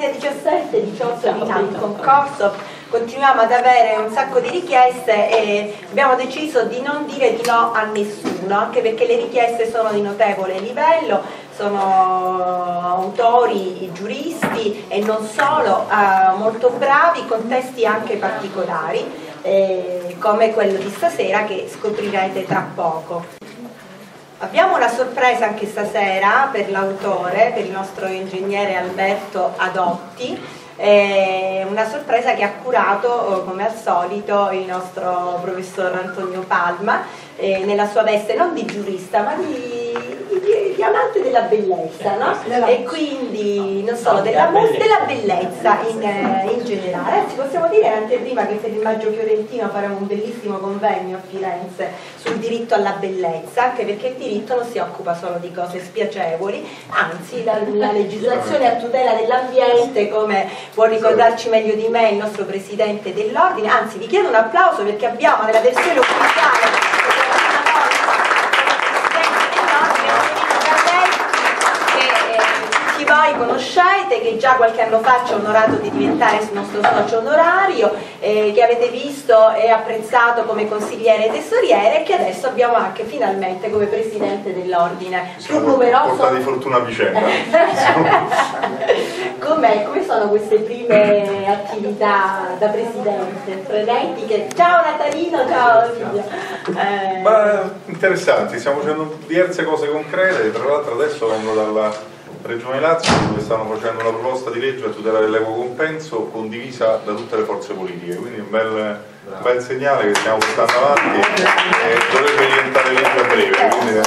arrivati a 17, 18 di concorso, continuiamo ad avere un sacco di richieste e abbiamo deciso di non dire di no a nessuno, anche perché le richieste sono di notevole livello, sono autori, giuristi e non solo, eh, molto bravi, con testi anche particolari, eh, come quello di stasera che scoprirete tra poco. Abbiamo una sorpresa anche stasera per l'autore, per il nostro ingegnere Alberto Adotti, eh, una sorpresa che ha curato come al solito il nostro professor Antonio Palma eh, nella sua veste non di giurista ma di, di amante della bellezza no? e quindi non solo della, della bellezza in, eh, in, generale. Anzi possiamo dire anche prima che per il maggio fiorentino faremo un bellissimo convegno a Firenze sul diritto alla bellezza anche perché il diritto non si occupa solo di cose spiacevoli anzi la, la legislazione a tutela dell'ambiente come può ricordarci meglio di me il nostro presidente dell'ordine. Anzi vi chiedo un applauso perché abbiamo nella versione ufficiale conoscete, che già qualche anno fa ci ha onorato di diventare il nostro socio onorario, eh, che avete visto e apprezzato come consigliere tesoriere e che adesso abbiamo anche finalmente come presidente dell'ordine più numeroso. Porta di fortuna a vicenda. Com'è? Come sono queste prime attività da presidente? Frenetiche? Ciao Natalino, ciao Silvia. Eh... Ma interessanti, stiamo facendo diverse cose concrete, tra l'altro adesso vengo dalla Regione Lazio dove stanno facendo una proposta di legge a tutelare l'equo compenso condivisa da tutte le forze politiche, quindi un bel, un bel segnale che stiamo portando avanti e dovrebbe diventare legge a breve, quindi è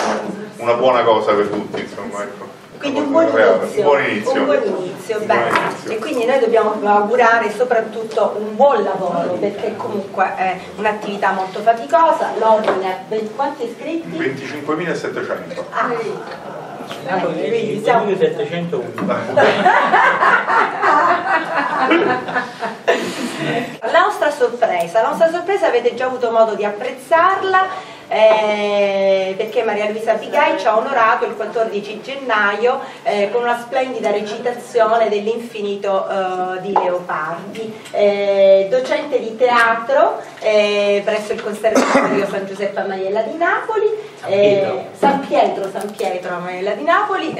una buona cosa per tutti. Insomma, ecco. Quindi un buon, inizio, un buon inizio, un buon inizio, un buon inizio. e quindi noi dobbiamo augurare soprattutto un buon lavoro perché comunque è un'attività molto faticosa, l'ordine quanti iscritti? 25.700. Ah. Napoli quindi siamo 1701 la nostra sorpresa la nostra sorpresa avete già avuto modo di apprezzarla eh, perché Maria Luisa Pigai ci ha onorato il 14 gennaio eh, con una splendida recitazione dell'infinito eh, di Leopardi. Eh, docente di teatro eh, presso il Conservatorio San Giuseppe Maiella di Napoli, eh, San Pietro, San Pietro Maiella di Napoli,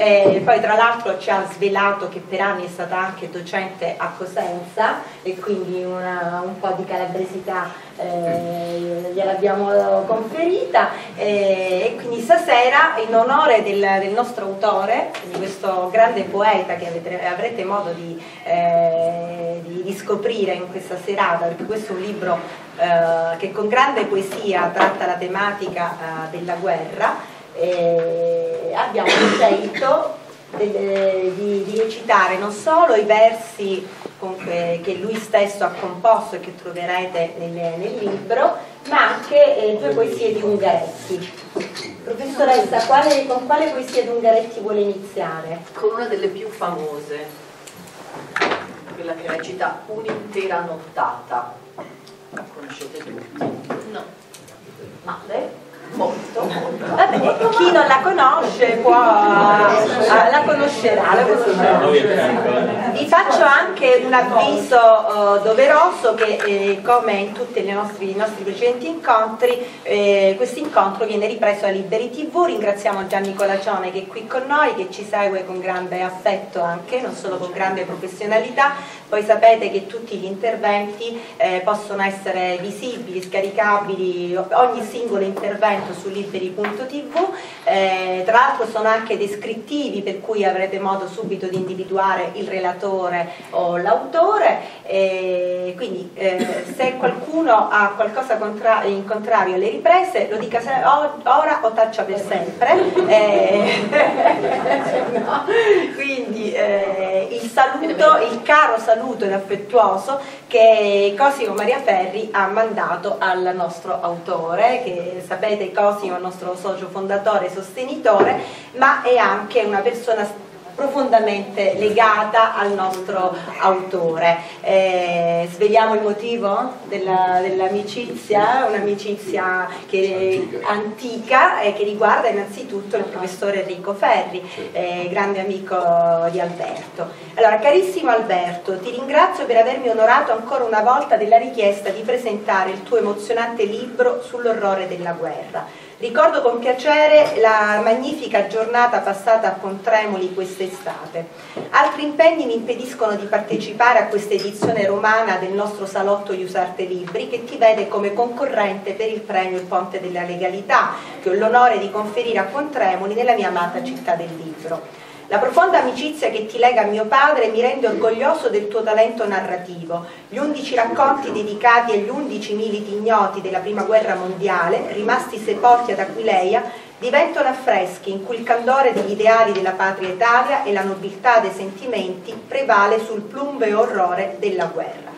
poi tra l'altro ci ha svelato che per anni è stata anche docente a Cosenza e quindi una, un po' di calabresità eh, gliel'abbiamo conferita. Eh, e quindi stasera in onore del, del, nostro autore, di questo grande poeta che avete, avrete modo di, eh, di, di, scoprire in questa serata, perché questo è un libro eh, che con grande poesia tratta la tematica eh, della guerra, abbiamo scelto di, di recitare non solo i versi che lui stesso ha composto e che troverete nel, nel libro, ma anche eh, due poesie di Ungaretti. Professoressa, quale, con quale poesia di Ungaretti vuole iniziare? Con una delle più famose, quella che recita Un'intera nottata. Conoscete tutti? No. Ma lei? Molto, molto. Vabbè, chi non la conosce può, ah, la conoscerà, la conoscerà. Vi faccio anche un avviso uh, doveroso che eh, come in tutti i nostri, nostri precedenti incontri, eh, questo incontro viene ripreso a Liberi TV, ringraziamo Gianni Colacione che è qui con noi, che ci segue con grande affetto anche, non solo con grande professionalità, poi sapete che tutti gli interventi eh, possono essere visibili, scaricabili, ogni singolo intervento documento su liberi.tv, eh, tra l'altro sono anche descrittivi per cui avrete modo subito di individuare il relatore o l'autore, eh, quindi eh, se qualcuno ha qualcosa contra in contrario alle riprese lo dica ora o taccia per sempre, eh, no. quindi eh, il saluto, il caro saluto ed affettuoso che Cosimo Maria Ferri ha mandato al nostro autore, che sapete Cosimo è il nostro socio fondatore e sostenitore, ma è anche una persona profondamente legata al nostro autore. Eh, sveliamo il motivo dell'amicizia, un'amicizia antica e che riguarda innanzitutto il professore Enrico Ferri, eh, grande amico di Alberto. Allora, carissimo Alberto, ti ringrazio per avermi onorato ancora una volta della richiesta di presentare il tuo emozionante libro sull'orrore della guerra. Ricordo con piacere la magnifica giornata passata a Pontremoli quest'estate. Altri impegni mi impediscono di partecipare a questa edizione romana del nostro salotto Iusarte Libri che ti vede come concorrente per il premio Il Ponte della Legalità che ho l'onore di conferire a Pontremoli nella mia amata città del libro. La profonda amicizia che ti lega a mio padre mi rende orgoglioso del tuo talento narrativo. Gli undici racconti dedicati agli undici militi ignoti della Prima Guerra Mondiale, rimasti sepolti ad Aquileia, diventano affreschi in cui il candore degli ideali della patria Italia e la nobiltà dei sentimenti prevale sul plumbeo orrore della guerra.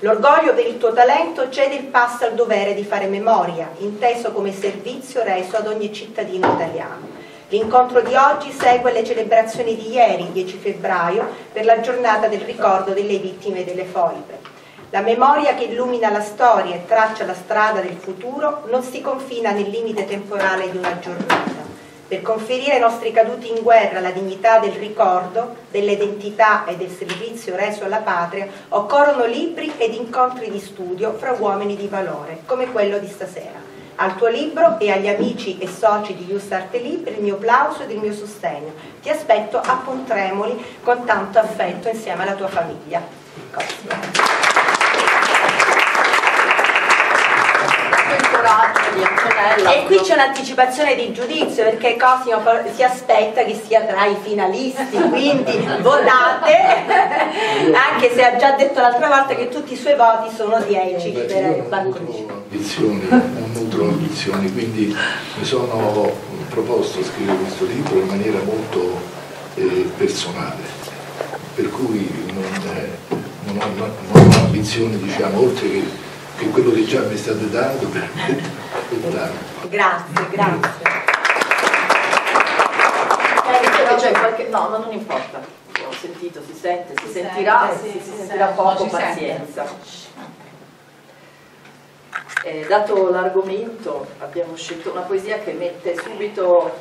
L'orgoglio per il tuo talento cede il passo al dovere di fare memoria, inteso come servizio reso ad ogni cittadino italiano. L'incontro di oggi segue le celebrazioni di ieri, 10 febbraio, per la giornata del ricordo delle vittime delle foibe. La memoria che illumina la storia e traccia la strada del futuro non si confina nel limite temporale di una giornata. Per conferire ai nostri caduti in guerra la dignità del ricordo, dell'identità e del servizio reso alla patria, occorrono libri ed incontri di studio fra uomini di valore, come quello di stasera. Al tuo libro e agli amici e soci di Just Arte Libri il mio plauso ed il mio sostegno. Ti aspetto a Pontremoli con tanto affetto insieme alla tua famiglia. E qui c'è un'anticipazione di giudizio perché Cosimo si aspetta che sia tra i finalisti, quindi votate, anche se ha già detto l'altra volta che tutti i suoi voti sono 10 Beh, per il Banconcino. ambizioni, non nutro ambizioni, quindi mi sono proposto a scrivere questo libro in maniera molto eh, personale, per cui non, eh, non, ho, non ho ambizioni, diciamo, oltre che, che quello che già mi è stato dato per, Grazie, grazie. Eh, c'è qualche... No, ma non importa. Sentito, si sente, si, si sentirà, sente, si, si, si, sentirà poco, pazienza. Eh, dato l'argomento abbiamo scelto una poesia che mette subito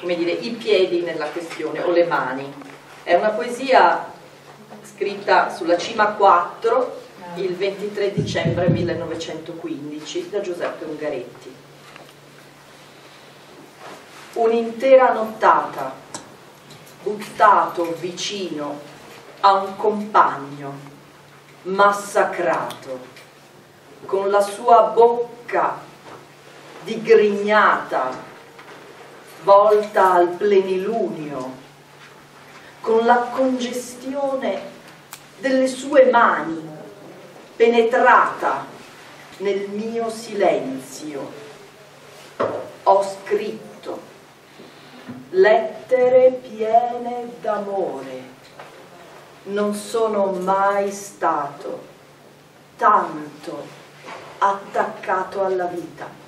come dire, i piedi nella questione o le mani. È una poesia scritta sulla cima 4 il 23 dicembre 1915 da Giuseppe Ungaretti. Un'intera nottata, buttato vicino a un compagno, massacrato, con la sua bocca digrignata, volta al plenilunio, con la congestione delle sue mani penetrata nel mio silenzio. Ho scritto lettere piene d'amore. Non sono mai stato tanto attaccato alla vita.